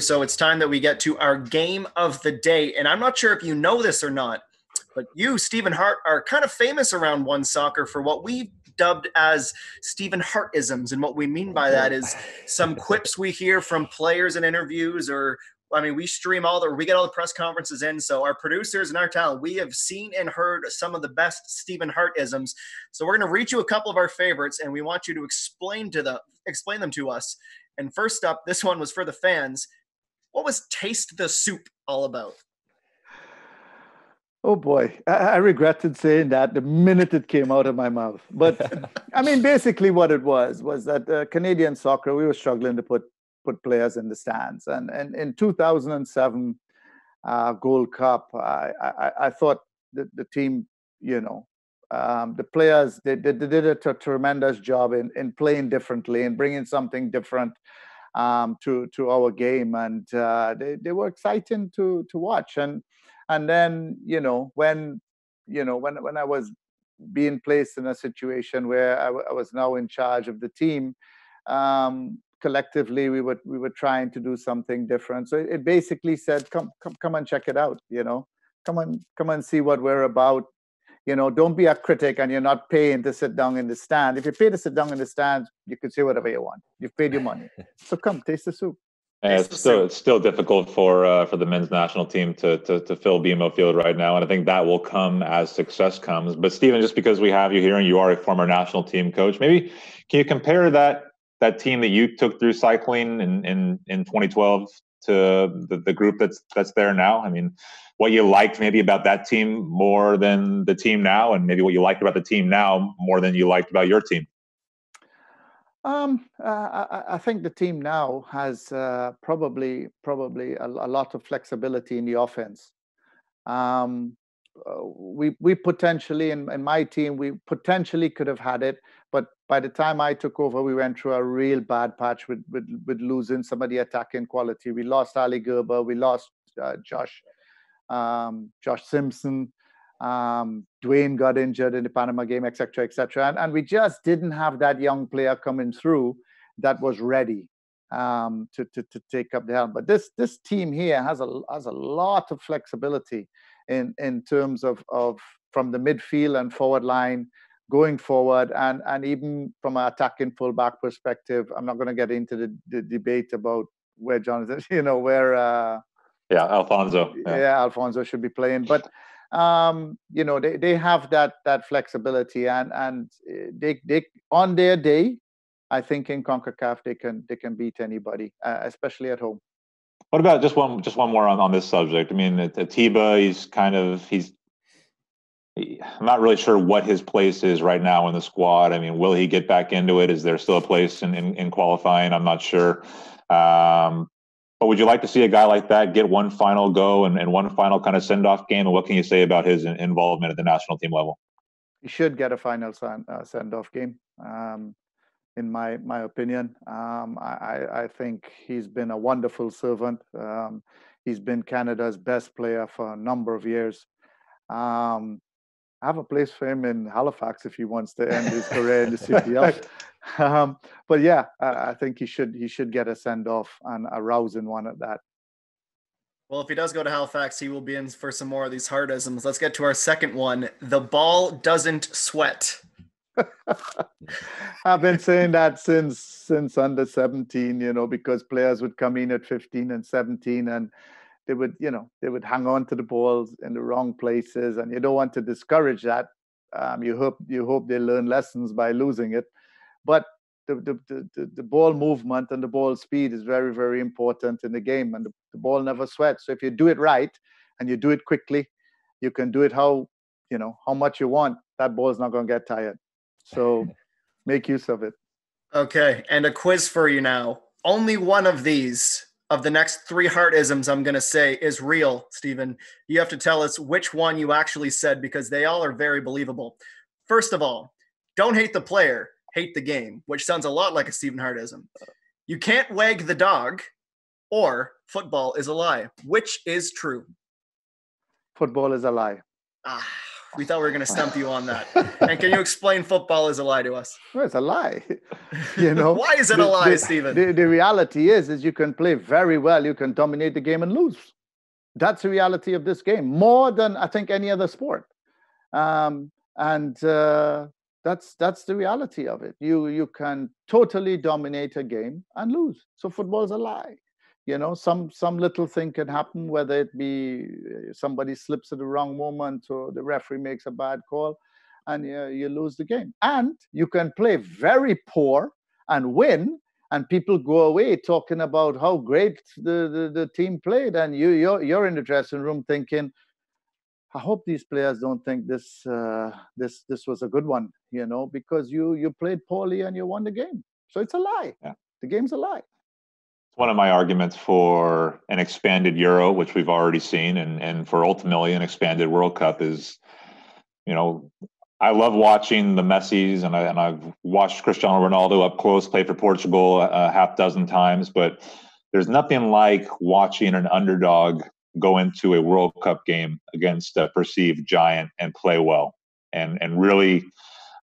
So it's time that we get to our game of the day. And I'm not sure if you know this or not, but you, Stephen Hart, are kind of famous around One Soccer for what we dubbed as Stephen Hartisms. And what we mean by that is some quips we hear from players in interviews or I mean, we stream all the, we get all the press conferences in. So our producers and our talent, we have seen and heard some of the best Stephen Hartisms. So we're going to read you a couple of our favorites, and we want you to explain to the explain them to us. And first up, this one was for the fans. What was taste the soup all about? Oh boy, I, I, regretted saying that the minute it came out of my mouth. But I mean, basically, what it was was that uh, Canadian soccer we were struggling to put put players in the stands, and and in 2007 uh, Gold Cup, I, I, I thought the, the team, you know, um, the players they, they, they did a t- tremendous job in in playing differently and bringing something different um, to to our game, and uh, they they were exciting to to watch. And and then you know when you know when when i was being placed in a situation where I, w- I was now in charge of the team um, collectively we were we were trying to do something different. So it basically said come come come and check it out you know? Come on come and see what we're about you know don't be a critic and you're not paying to sit down in the stand. If you pay to sit down in the stand you can say whatever you want. You've paid your money. So come taste the soup. And it's still it's still difficult for uh, for the men's national team to, to to fill BMO Field right now, and I think that will come as success comes. But Stephen, just because we have you here and you are a former national team coach, maybe can you compare that that team that you took through cycling in in, in 2012 to the, the group that's that's there now? I mean, what you liked maybe about that team more than the team now, and maybe what you liked about the team now more than you liked about your team. Um, uh, I, I, think the team now has uh, probably probably a, a, lot of flexibility in the offense. Um, uh, we we potentially in, in my team we potentially could have had it, but by the time I took over, we went through a real bad patch with with, with losing some of the attacking quality. We lost Ali Gerba, we lost uh, Josh um, Josh Simpson. Um, Dwayne got injured in the Panama game, etc., etc., and, and we just didn't have that young player coming through that was ready um, to, to to take up the helm. But this this team here has a has a lot of flexibility in in terms of of from the midfield and forward line going forward, and and even from an attacking fullback perspective. I'm not going to get into the, the debate about where Jonathan, you know, where. Uh, yeah, Alphonso. Yeah. yeah, Alphonso should be playing, but um, you know they, they have that that flexibility and and eh, they they on their day i think in concacaf they can they can beat anybody uh, especially at home what about just one just one more on, on this subject i mean atiba he's kind of he's i'm not really sure what his place is right now in the squad i mean will he get back into it is there still a place in, in, in qualifying i'm not sure um, but would you like to see a guy like that get one final go and, and one final kind of send off game? And what can you say about his involvement at the national team level? He should get a final uh, send off game, um, in my my opinion. Um, I, I think he's been a wonderful servant. Um, he's been Canada's best player for a number of years. Um, have a place for him in Halifax if he wants to end his career in the CPL. Um, but yeah, I, I, think he should he should get a send off and a rousing one at that. Well, if he does go to Halifax, he will be in for some more of these Hartisms. Let's get to our second one. The ball doesn't sweat. I've been saying that since since under 17, you know, because players would come in at 15 and 17 and they would, you know, they would hang on to the balls in the wrong places, and you don't want to discourage that. Um, you hope you hope they learn lessons by losing it, but the, the, the, the, ball movement and the ball speed is very, very important in the game, and the, the ball never sweats. So if you do it right and you do it quickly, you can do it how you know how much you want. That ball is not going to get tired. So make use of it. Okay, and a quiz for you now. Only one of these of the next three Hartisms I'm going to say is real, Stephen. You have to tell us which one you actually said because they all are very believable. First of all, don't hate the player, hate the game, which sounds a lot like a Stephen Hartism. You can't wag the dog, or football is a lie. Which is true? Football is a lie. Ah, We thought we were going to stump you on that. and can you explain football is a lie to us? Well, it's a lie. you know. Why is it a lie, the, Stephen? The, the reality is, is you can play very well. You can dominate the game and lose. That's the reality of this game, more than I think any other sport. Um, and uh, that's that's the reality of it. You you can totally dominate a game and lose. So football's a lie you know some some little thing can happen whether it be uh, somebody slips at the wrong moment or the referee makes a bad call and you, you lose the game and you can play very poor and win and people go away talking about how great the, the, the team played and you you're, you're in the dressing room thinking I hope these players don't think this uh, this this was a good one, you know, because you you played poorly and you won the game. So it's a lie. Yeah. The game's a lie one of my arguments for an expanded Euro, which we've already seen, and and for ultimately an expanded World Cup is, you know, I love watching the Messi's, and I and I've watched Cristiano Ronaldo up close play for Portugal a half dozen times, but there's nothing like watching an underdog go into a World Cup game against a perceived giant and play well, and and really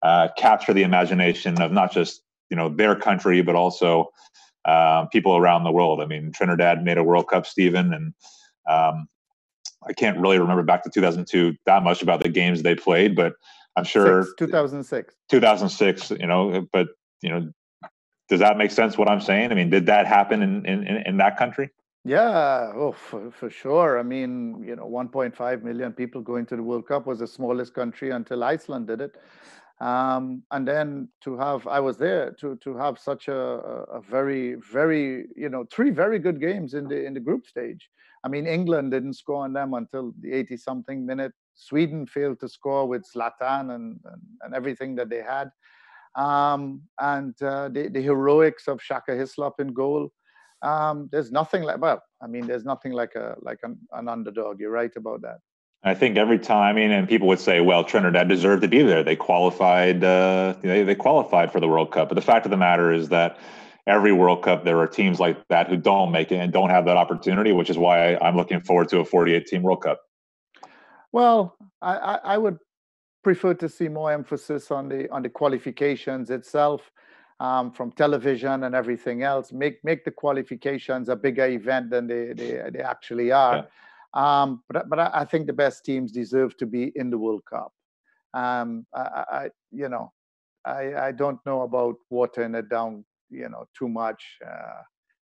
uh, capture the imagination of not just you know their country, but also uh, people around the world. I mean, Trinidad made a World Cup, Stephen, and um, I can't really remember back to 2002 that much about the games they played, but I'm sure Six, 2006. 2006, you know, but you know, does that make sense? What I'm saying? I mean, did that happen in in, in that country? Yeah, oh, for, for sure. I mean, you know, 1.5 million people going to the World Cup was the smallest country until Iceland did it um, and then to have i was there to to have such a, a very very you know three very good games in the in the group stage. I mean england didn't score on them until the 80 something minute. Sweden failed to score with Zlatan and, and, and everything that they had. Um, and uh, the, the heroics of Shaka Hislop in goal. Um, there's nothing like well i mean there's nothing like a like an, an underdog. You're right about that I think every time, I mean, and people would say, "Well, Trinidad deserved to be there. They qualified. Uh, they they qualified for the World Cup." But the fact of the matter is that every World Cup there are teams like that who don't make it and don't have that opportunity, which is why I'm looking forward to a 48 team World Cup. Well, I, I would prefer to see more emphasis on the on the qualifications itself. Um, from television and everything else, make make the qualifications a bigger event than they they, they actually are. Yeah um, but but I, think the best teams deserve to be in the World Cup. Um, I, I, you know I, I don't know about watering it down you know too much. Uh,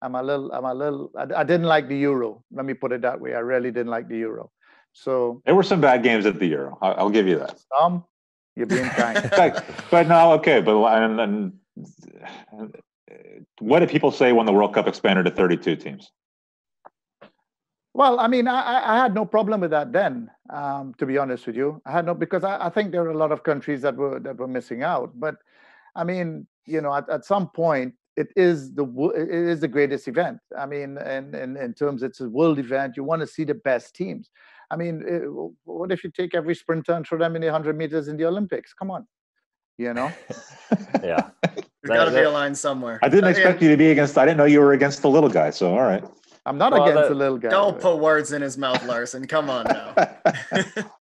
I'm a little I'm a little I, I didn't like the Euro. Let me put it that way. I really didn't like the Euro. So there were some bad games at the Euro. I'll, I'll give you that. Some you're being kind. but no, okay. But and, and what did people say when the World Cup expanded to 32 teams? Well, I mean, I, I had no problem with that then. Um, to be honest with you, I had no because I, I, think there are a lot of countries that were that were missing out. But I mean, you know, at, at some point, it is the it is the greatest event. I mean, in, in, in terms, it's a world event. You want to see the best teams. I mean, it, what if you take every sprinter and throw them in the hundred meters in the Olympics? Come on, you know. yeah, there's got to be a line somewhere. I didn't expect you to be against. I didn't know you were against the little guy. So all right. I'm not well, against the little guy. Don't put words in his mouth, Larson. Come on now.